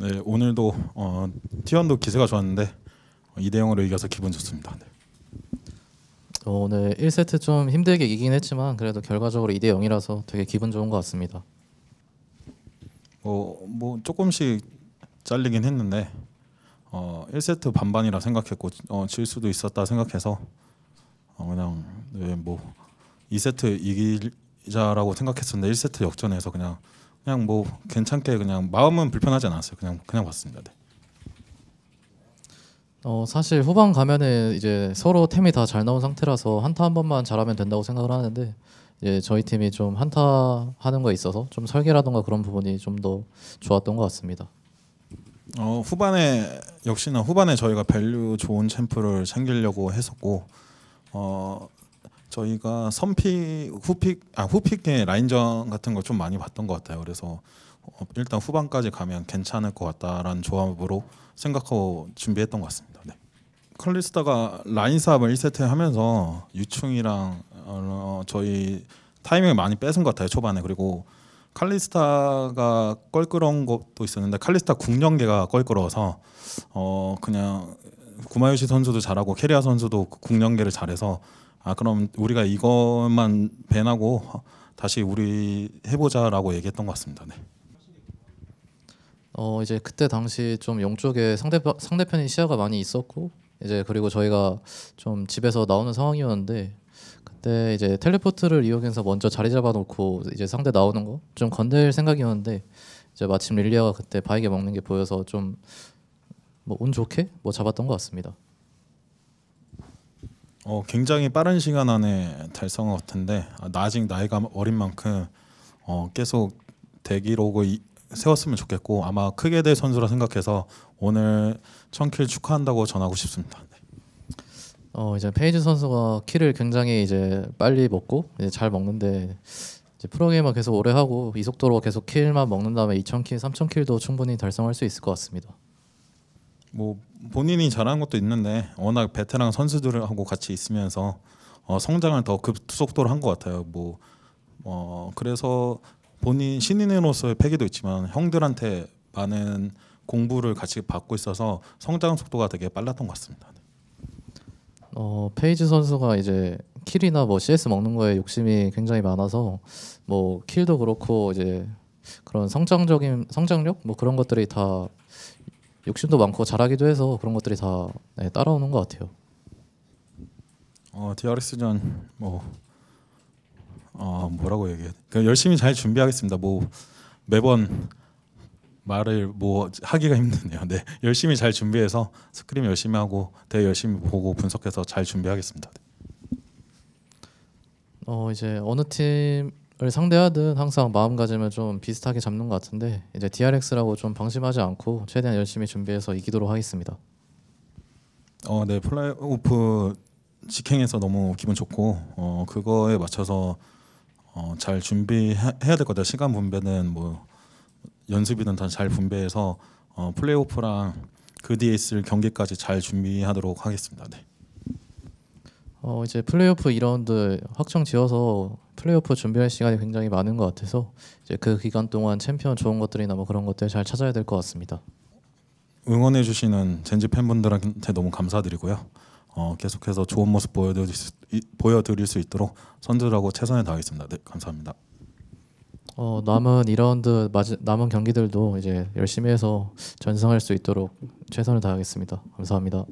네 오늘도 어, T1도 기세가 좋았는데 2대 0으로 이겨서 기분 좋습니다. 네. 어, 오늘 1세트 좀 힘들게 이기긴 했지만 그래도 결과적으로 2대 0이라서 되게 기분 좋은 것 같습니다. 뭐, 뭐 조금씩 잘리긴 했는데 어, 1세트 반반이라 생각했고 어, 질 수도 있었다 생각해서 어, 그냥 네, 뭐 2세트 이기자라고 생각했었는데 1세트 역전해서 그냥 그냥 뭐 괜찮게 그냥 마음은 불편하지 않았어요. 그냥 그냥 봤습니다. 네. 어, 사실 후반 가면은 이제 서로 템이 다 잘 나온 상태라서 한타 한 번만 잘하면 된다고 생각을 하는데 이제 저희 팀이 좀 한타 하는 거에 있어서 좀 설계라던가 그런 부분이 좀 더 좋았던 것 같습니다. 어, 후반에 역시나 후반에 저희가 value 좋은 champ를 챙기려고 했었고 어, 저희가 선픽 후픽 아 후픽의 라인전 같은 걸 좀 많이 봤던 것 같아요. 그래서 어, 일단 후반까지 가면 괜찮을 것 같다라는 조합으로 생각하고 준비했던 것 같습니다. 네. 칼리스타가 라인 싸움을 1세트 하면서 유충이랑 어, 저희 타이밍을 많이 뺏은 것 같아요 초반에 그리고 칼리스타가 껄끄러운 것도 있었는데 칼리스타 국령계가 껄끄러워서 어 그냥 구마유시 선수도 잘하고 캐리아 선수도 국령계를 잘해서 아 그럼 우리가 이것만 밴하고 다시 우리 해보자라고 얘기했던 것 같습니다. 네. 어 이제 그때 당시 좀 용쪽에 상대 상대편이 시야가 많이 있었고 이제 그리고 저희가 좀 집에서 나오는 상황이었는데 그때 이제 텔레포트를 이용해서 먼저 자리 잡아놓고 이제 상대 나오는 거 좀 건들 생각이었는데 이제 마침 릴리아가 그때 바이게 먹는 게 보여서 좀 뭐 운 좋게 뭐 잡았던 것 같습니다. 어 굉장히 빠른 시간 안에 달성한 것 같은데 아, 나 아직 나이가 어린 만큼 어 계속 대기록을 이, 세웠으면 좋겠고 아마 크게 될 선수라 생각해서 오늘 천킬 축하한다고 전하고 싶습니다. 네. 어 이제 페이지 선수가 키를 굉장히 이제 빨리 먹고 이제 잘 먹는데 이제 프로게이머 계속 오래 하고 이 속도로 계속 kill만 먹는 다음에 2,000kill, 3,000kill도 충분히 달성할 수 있을 것 같습니다. 뭐 본인이 잘하는 것도 있는데 워낙 베테랑 선수들하고 같이 있으면서 어, 성장을 더 급속도로 한 것 같아요. 뭐 어, 그래서 본인 신인으로서의 패기도 있지만 형들한테 많은 공부를 같이 받고 있어서 성장 속도가 되게 빨랐던 것 같습니다. 어 페이지 선수가 이제 킬이나 뭐 CS 먹는 거에 욕심이 굉장히 많아서 뭐 킬도 그렇고 이제 그런 성장적인 성장력 뭐 그런 것들이 다 욕심도 많고 잘하기도 해서 그런 것들이 다 네, 따라오는 것 같아요. 어 DRX전 뭐 어, 뭐라고 얘기해? 그 열심히 잘 준비하겠습니다. 뭐 매번 말을 뭐 하기가 힘드네요. 네, 열심히 잘 준비해서 스크림 열심히 하고 대 열심히 보고 분석해서 잘 준비하겠습니다. 어 이제 어느 팀 을 상대하든 항상 마음가짐을 좀 비슷하게 잡는 것 같은데 이제 DRX라고 좀 방심하지 않고 최대한 열심히 준비해서 이기도록 하겠습니다. 어, 네 플레이오프 직행해서 너무 기분 좋고 어 그거에 맞춰서 어, 잘 준비해야 될것 같아요. 시간 분배는 뭐 연습이든 다 잘 분배해서 어, 플레이오프랑 그 뒤에 있을 경기까지 잘 준비하도록 하겠습니다. 네. 어 이제 플레이오프 2라운드 확정 지어서 플레이오프 준비할 시간이 굉장히 많은 것 같아서 이제 그 기간 동안 챔피언 좋은 것들이나 뭐 그런 것들 잘 찾아야 될 것 같습니다. 응원해 주시는 젠지 팬분들한테 너무 감사드리고요. 어, 계속해서 좋은 모습 보여드릴 수, 보여드릴 수 있도록 선두라고 최선을 다하겠습니다. 네, 감사합니다. 어, 남은 2라운드 마지, 남은 경기들도 이제 열심히 해서 전승할 수 있도록 최선을 다하겠습니다. 감사합니다.